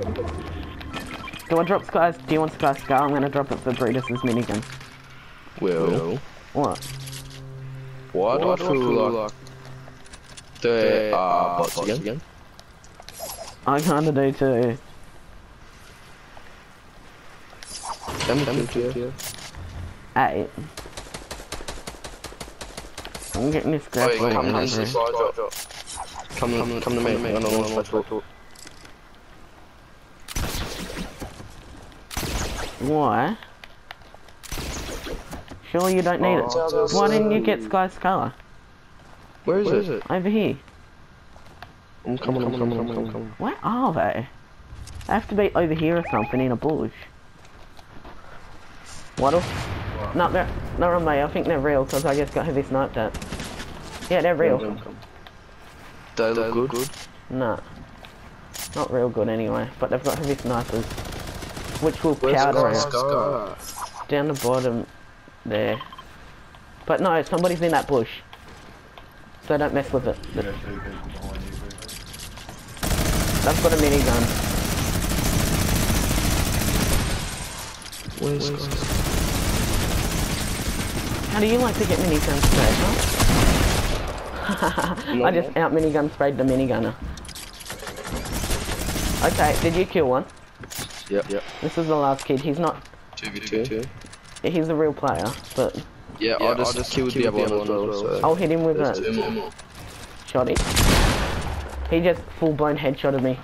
Do I drop Skye's? Do you want Skye Scar? I'm gonna drop it for Brutus's minigun. Well, What? why do I feel like there are bots again? I kinda do too. Can we kill you? Eight. I'm getting this Wait, grappling. come, come, over. to drop, drop. Come, come, come to me. I don't want to Why? Surely you don't need it. Oh, Why didn't you get Skye Scar? Where is it? Over here. I'm coming, I'm coming, I'm coming, I'm coming. Where are they? They have to be over here or something in a bush. Waddle? No, they're not on me. I think they're real because I just got heavy sniped at. Yeah, they're real. They look good. Nah. Not real good anyway, but they've got heavy snipers. Which will Where's powder Scar? it. Down the bottom there. But no, somebody's in that bush. So don't mess with it. They've got a minigun. Where's Scar? How do you like to get minigun sprayed, huh? I just out minigun sprayed the minigunner. Okay, did you kill one? Yep, yep. This is the last kid. He's not. 2v2. He's a real player, but Yeah, I'll, just, killed the other one as well, so. I'll hit him with There's a two more. shotty. He just full blown headshotted me.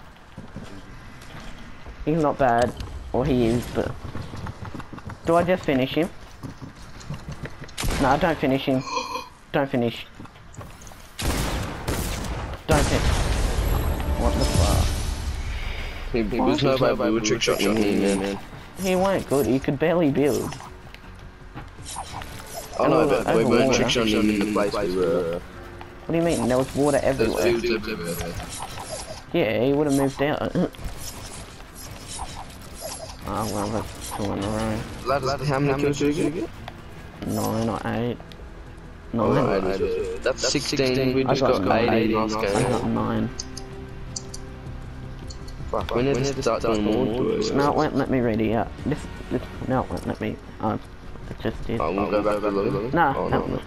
He's not bad, or he is, but. Do I just finish him? No, don't finish him. Don't finish. He, he was no way we were trick shotting him, man. He weren't good. He could barely build. I know, Over- but we weren't trick shotting him in the place we were. What do you mean? There was water There's everywhere. dudes everywhere. Yeah, he would have moved out. oh well, that's two in a row. Ladders, how many kills did you get? Nine or eight. Oh, Nine. no, That's 16, we I just got got 8 in nine. last I got game. nine. Fuck, we need to start doing more tours. No, it won't let me read it yet. This, this, no, it won't let me. Oh, it just did. Oh, we'll oh, go back to the lobby. Nah, Oh, no, no.